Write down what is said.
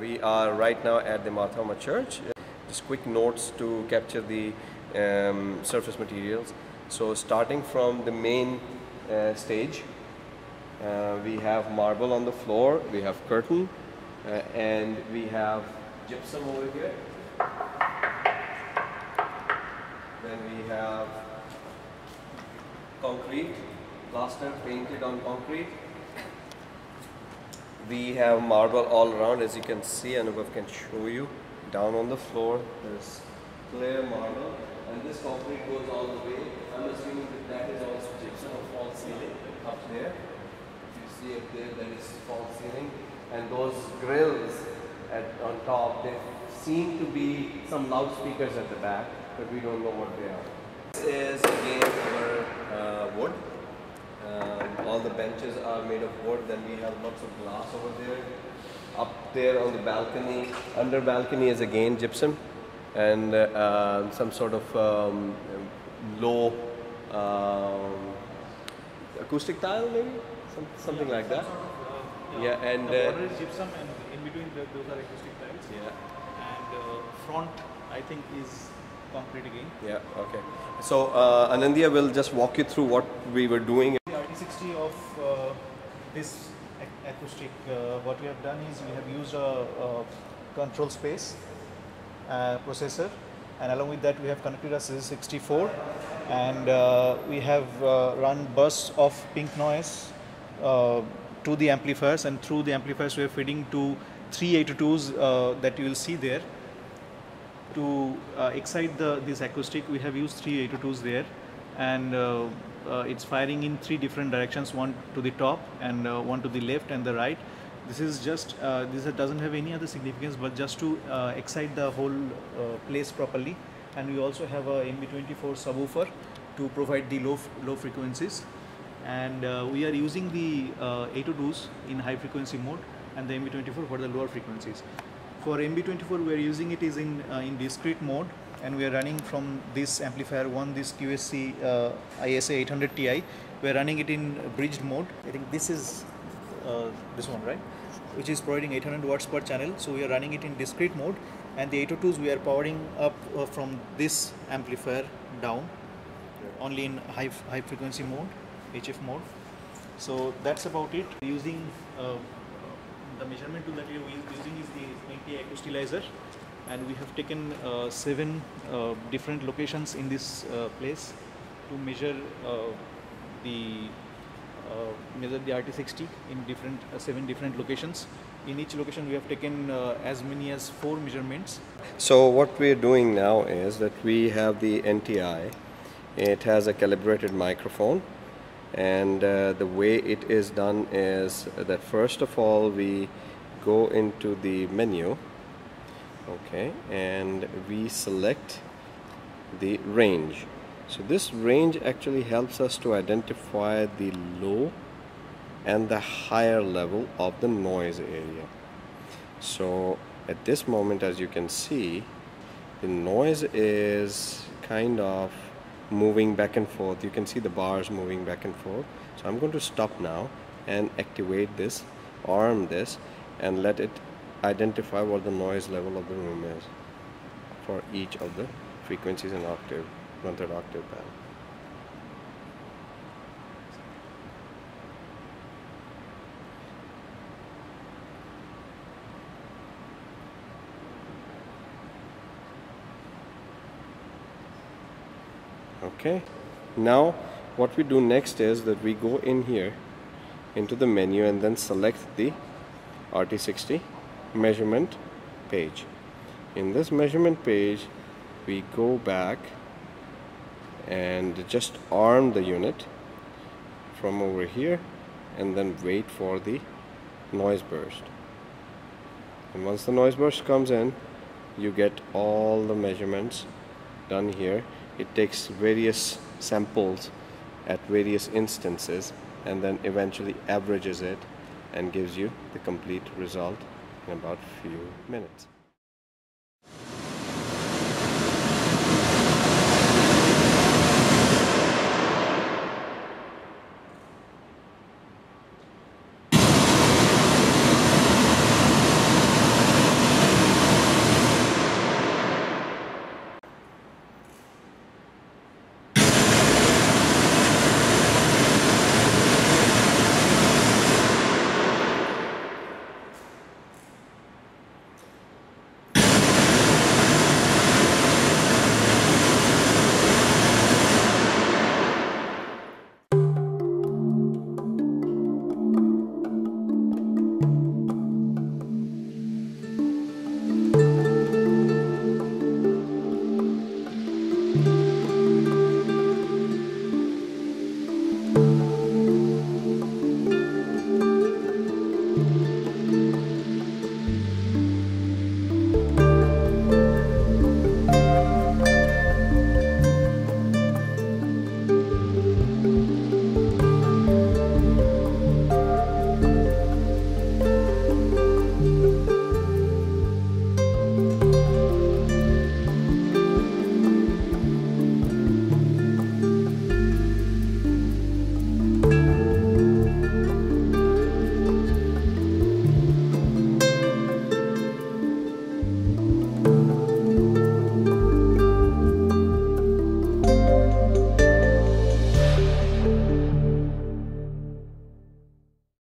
we are right now at the Mar Thoma Church. Just quick notes to capture the um, surface materials. So starting from the main uh, stage, uh, we have marble on the floor, we have curtain, uh, and we have gypsum over here. Then we have concrete, plaster painted on concrete. We have marble all around as you can see, Anubhav can show you. Down on the floor, there's clear marble and this concrete goes all the way. I'm assuming that that is also gypsum or false ceiling up there. If you see up there, that is false ceiling. And those grills at, on top, they seem to be some loudspeakers at the back, but we don't know what they are. This is again our uh, wood. Um, all the benches are made of wood. Then we have lots of glass over there. Up there on the balcony, under balcony is again gypsum and uh, uh, some sort of um, low um, acoustic tile maybe? Some, something like that. Yeah and the uh, border is gypsum and in between the, those are acoustic tiles. Yeah. And uh, front I think is concrete again. Yeah okay. So uh, Anandya will just walk you through what we were doing the RT60 of uh, this ac- acoustic uh, what we have done is we have used a, a ControlSpace processor and along with that we have connected a CS64 and uh, we have uh, run bursts of pink noise uh, to the amplifiers and through the amplifiers we are feeding to three 802s uh, that you will see there. To uh, excite the this acoustic we have used three 802s there and uh, it's firing in three different directions one to the top and uh, one to the left and the right. This is just uh, this doesn't have any other significance but just to uh, excite the whole uh, place properly. And we also have a MB24 subwoofer to provide the low low frequencies. And uh, we are using the uh, 802s in high frequency mode and the MB24 for the lower frequencies. For MB24 we are using it is in uh, in discrete mode and we are running from this amplifier one this QSC uh, ISA 800 Ti. We are running it in bridged mode. I think this is uh, this one right? Which is providing 800 watts per channel. So we are running it in discrete mode and the 802s we are powering up uh, from this amplifier down only in high high frequency mode HF mode. So that's about it. Using uh, the measurement tool that we are using is the NTI Acoustilyzer and we have taken uh, seven uh, different locations in this uh, place to measure uh, the uh, measure the RT60 in different uh, seven different locations. In each location, we have taken as many as four measurements. So what we're doing now is that we have the NTI. It has a calibrated microphone and the way it is done is that first of all we go into the menu okay and we select the range. So this range actually helps us to identify the low and the higher level of the noise area. So at this moment as you can see the noise is kind of moving back and forth. You can see the bars moving back and forth. So I'm going to stop now and activate this arm this and let it identify what the noise level of the room is for each of the frequencies in octave one third octave band. Okay now what we do next is that we go in here into the menu and then select the RT60 measurement page. In this measurement page we go back and just arm the unit from over here and then wait for the noise burst. And once the noise burst comes in you get all the measurements done here. It takes various samples at various instances and then eventually averages it and gives you the complete result in about a few minutes